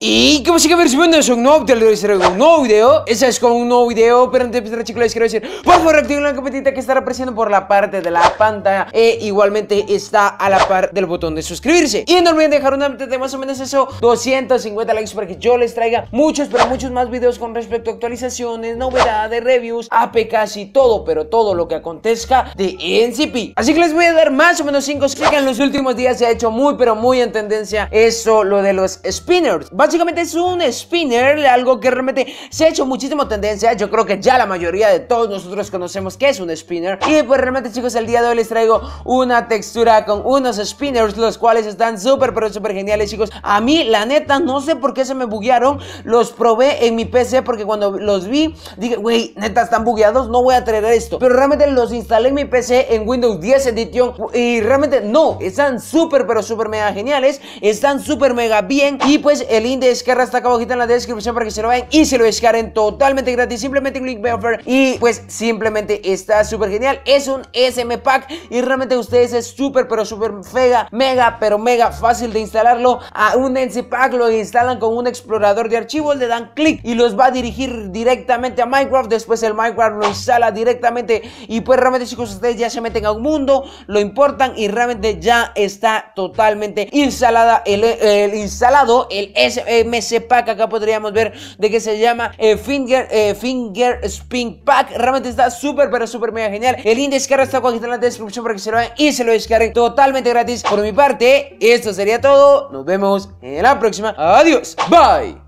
que básicamente bienvenidos a un nuevo video, les traigo un nuevo video. Ese es con un nuevo video, pero antes de empezar chicos les quiero decir Por favor activen la campanita que estará apareciendo por la parte de la pantalla. E igualmente está a la par del botón de suscribirse. Y no olviden dejar una de más o menos eso 250 likes para que yo les traiga muchos, pero muchos más videos con respecto a actualizaciones, novedades, reviews, APKs y todo Pero todo lo que acontezca de NCP Así que les voy a dar más o menos 5 que en los últimos días se ha hecho muy pero muy en tendencia Eso, lo de los spinners Básicamente es un spinner, algo que realmente se ha hecho muchísimo tendencia. Yo creo que ya la mayoría de todos nosotros conocemos que es un spinner. Y pues realmente chicos, el día de hoy les traigo una textura con unos spinners, los cuales están súper, pero súper geniales chicos. A mí, la neta, no sé por qué se me buguearon. Los probé en mi PC porque cuando los vi, dije, güey, neta, están bugueados, no voy a traer esto. Pero realmente los instalé en mi PC en Windows 10 Edition y realmente no, están súper, pero súper mega geniales. Están súper mega bien. Y pues el de descarga está acá abajito en la descripción para que se lo vayan y se lo descarguen totalmente gratis. Simplemente un link offer y pues simplemente está súper genial. Es un SM Pack y realmente ustedes es súper pero súper mega, mega, pero mega fácil de instalarlo. A un NC Pack lo instalan con un explorador de archivos, le dan clic y los va a dirigir directamente a Minecraft. Después el Minecraft lo instala directamente y pues realmente chicos ustedes ya se meten a un mundo, lo importan y realmente ya está totalmente instalada el, instalado el SMS Pack. Acá podríamos ver de qué se llama eh, Finger, eh, Finger Spin Pack. Realmente está súper, pero súper mega genial. El link de descarga está aquí en la descripción para que se lo vean y se lo descarguen totalmente gratis. Por mi parte, esto sería todo. Nos vemos en la próxima. Adiós. Bye.